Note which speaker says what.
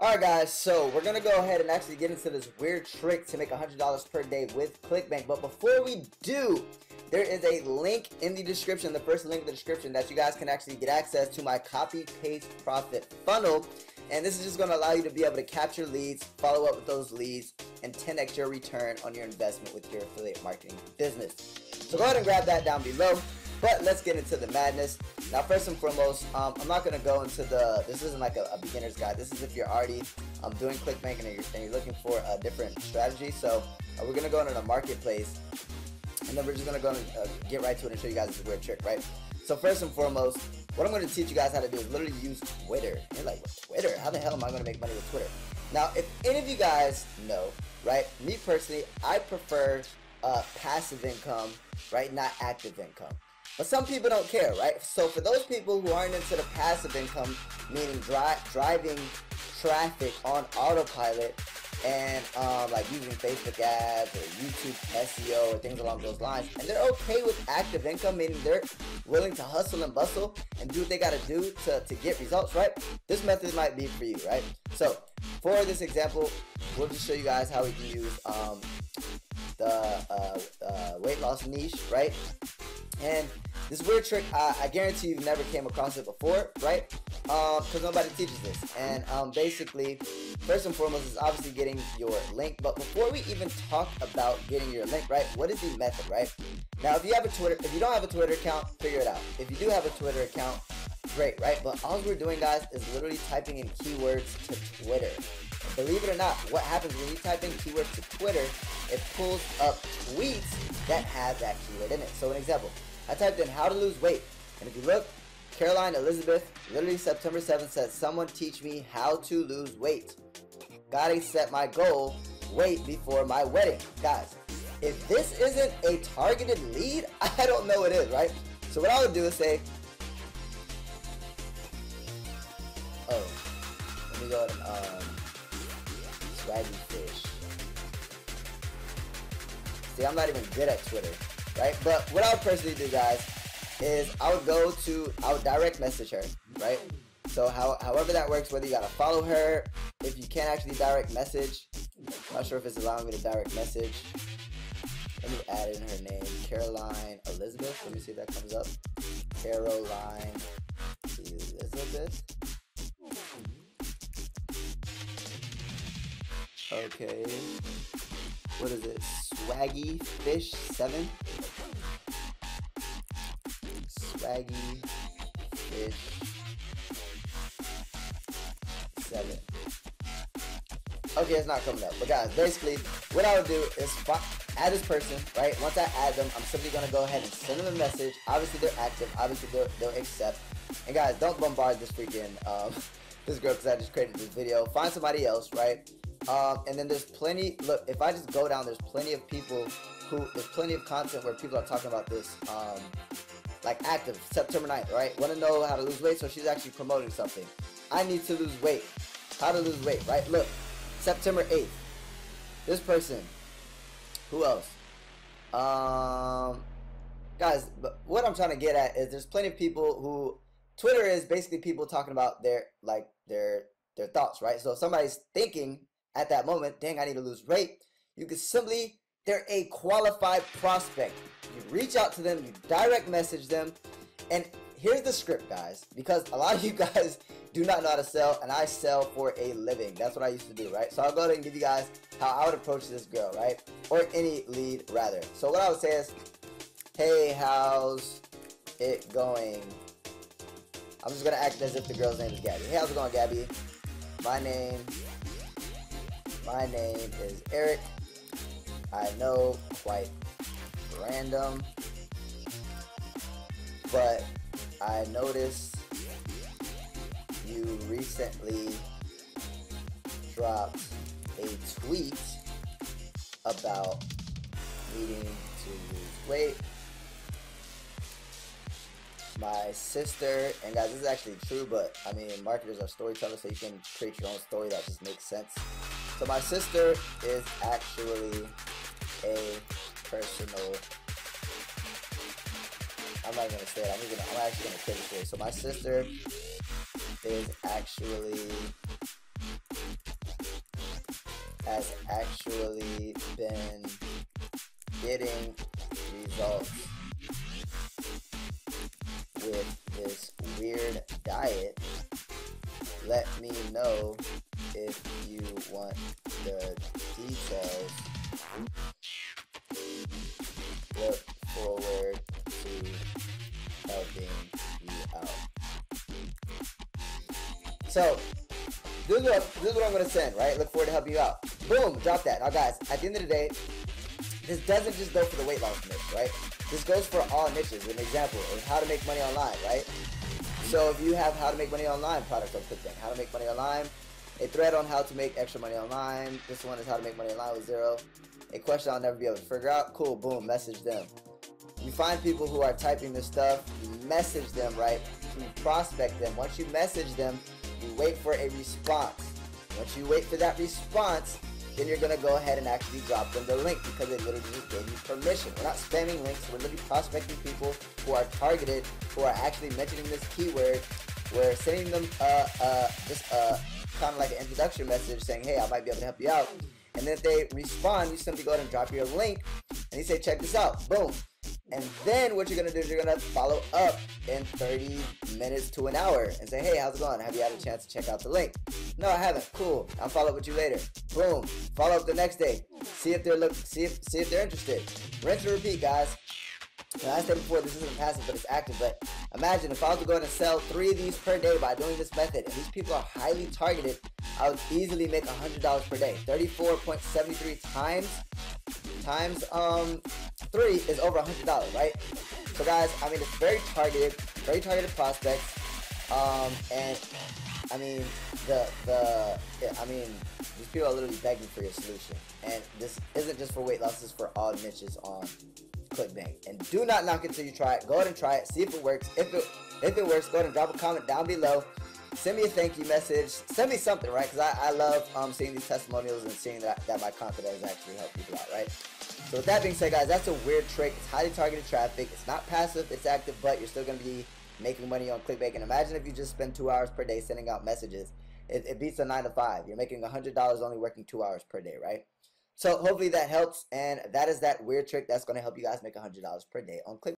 Speaker 1: Alright guys, so we're gonna go ahead and actually get into this weird trick to make $100 per day with ClickBank. But before we do, there is a link in the description, the first link in the description, that you guys can actually get access to my copy paste profit funnel. And this is just gonna allow you to be able to capture leads, follow up with those leads, and 10x your return on your investment with your affiliate marketing business. So go ahead and grab that down below. But let's get into the madness. Now, first and foremost, um, I'm not going to go into the, this isn't like a, a, beginner's guide. This is if you're already um, doing ClickBank and you're, and you're looking for a different strategy. So uh, we're going to go into the marketplace and then we're just going to go and uh, get right to it and show you guys this weird trick, right? So first and foremost, what I'm going to teach you guys how to do is literally use Twitter. You're like, Twitter? How the hell am I going to make money with Twitter? Now, if any of you guys know, right, me personally, I prefer uh, passive income, right, not active income. But some people don't care, right? So for those people who aren't into the passive income, meaning dri driving traffic on autopilot and um, like using Facebook ads or YouTube SEO or things along those lines, and they're okay with active income, meaning they're willing to hustle and bustle and do what they got to do to to get results, right? This method might be for you, right? So for this example, we'll just show you guys how we can use um, the uh, uh, weight loss niche, right? And this weird trick, uh, I guarantee you've never came across it before, right? Because um, nobody teaches this. And um, basically, first and foremost is obviously getting your link. But before we even talk about getting your link, right, what is the method, right? Now, if you have a Twitter, if you don't have a Twitter account, figure it out. If you do have a Twitter account, great, right? But all we're doing, guys, is literally typing in keywords to Twitter. Believe it or not, what happens when you type in keywords to Twitter, it pulls up tweets that have that keyword in it. So an example, I typed in how to lose weight. And if you look, Caroline Elizabeth, literally September 7th said, someone teach me how to lose weight. Gotta set my goal, weight before my wedding. Guys, if this isn't a targeted lead, I don't know what is, right? So what I would do is say, oh, let me go to um, Swaggy Fish. See, I'm not even good at Twitter right? But what I would personally do, guys, is I would go to, I would direct message her, right? So how, however that works, whether you gotta follow her, if you can't actually direct message, I'm not sure if it's allowing me to direct message. Let me add in her name, Caroline Elizabeth. Let me see if that comes up. Caroline Elizabeth. Okay. What is it? Swaggy Fish 7? Swaggy Fish 7. Okay, it's not coming up. But guys, basically, what I would do is add this person, right? Once I add them, I'm simply going to go ahead and send them a message. Obviously, they're active. Obviously, they'll, they'll accept. And guys, don't bombard this freaking, um, this girl because I just created this video. Find somebody else, right? Um, and then there's plenty, look, if I just go down, there's plenty of people who, there's plenty of content where people are talking about this, um, like active, September 9th, right? Want to know how to lose weight, so she's actually promoting something. I need to lose weight. How to lose weight, right? Look, September 8th. This person. Who else? Um, guys, but what I'm trying to get at is there's plenty of people who, Twitter is basically people talking about their, like, their, their thoughts, right? So if somebody's thinking at that moment, dang, I need to lose weight, you can simply, they're a qualified prospect. You reach out to them, you direct message them, and here's the script, guys, because a lot of you guys do not know how to sell, and I sell for a living. That's what I used to do, right? So I'll go ahead and give you guys how I would approach this girl, right? Or any lead, rather. So what I would say is, hey, how's it going? I'm just to act as if the girl's name is Gabby. Hey, how's it going, Gabby? My name my name is Eric. I know, quite random, but I noticed you recently dropped a tweet about needing to lose weight. My sister, and guys, this is actually true, but I mean, marketers are storytellers, so you can create your own story that just makes sense. So my sister is actually a personal. I'm not gonna say it. I'm gonna. I'm actually gonna say this. So my sister is actually has actually been getting results with this weird diet, let me know want the details. Look forward to helping you out. So, this is, what, this is what I'm going to send, right? Look forward to helping you out. Boom, drop that. Now, guys, at the end of the day, this doesn't just go for the weight loss niche, right? This goes for all niches. An example is how to make money online, right? So if you have how to make money online product on ClickBank, how to make money online, a thread on how to make extra money online. This one is how to make money online with zero. A question I'll never be able to figure out. Cool, boom, message them. You find people who are typing this stuff, you message them, right? You prospect them. Once you message them, you wait for a response. Once you wait for that response, then you're gonna go ahead and actually drop them the link because they literally just gave you permission. We're not spamming links, we're literally prospecting people who are targeted, who are actually mentioning this keyword. We're sending them uh, uh, just uh, kind of like an introduction message saying, hey, I might be able to help you out. And then if they respond, you simply go ahead and drop your link and you say, check this out. Boom. And then what you're gonna do is you're gonna follow up in 30 minutes to an hour and say, hey, how's it going? Have you had a chance to check out the link? No, I haven't. Cool. I'll follow up with you later. Boom. Follow up the next day. See if they're look see if see if they're interested. Rinse and repeat, guys. Now, I said before, this isn't passive, but it's active. But imagine if I was going to sell three of these per day by doing this method, and these people are highly targeted, I would easily make $100 per day. 34.73 times times um three is over $100, right? So guys, I mean, it's very targeted, very targeted prospects. Um, and I mean, the, the, I mean, these people are literally begging for your solution. And this isn't just for weight loss, for all niches on ClickBank. And do not knock it until you try it. Go ahead and try it. See if it works. If it, if it works, go ahead and drop a comment down below. Send me a thank you message. Send me something, right? Because I, I love um, seeing these testimonials and seeing that, that my content has actually helped people out, right? So with that being said, guys, that's a weird trick. It's highly targeted traffic. It's not passive. It's active, but you're still going to be making money on ClickBank. And imagine if you just spend two hours per day sending out messages. It, it beats a 9 to 5. You're making $100 only working two hours per day, right? So hopefully that helps. And that is that weird trick that's going to help you guys make $100 per day on ClickBank.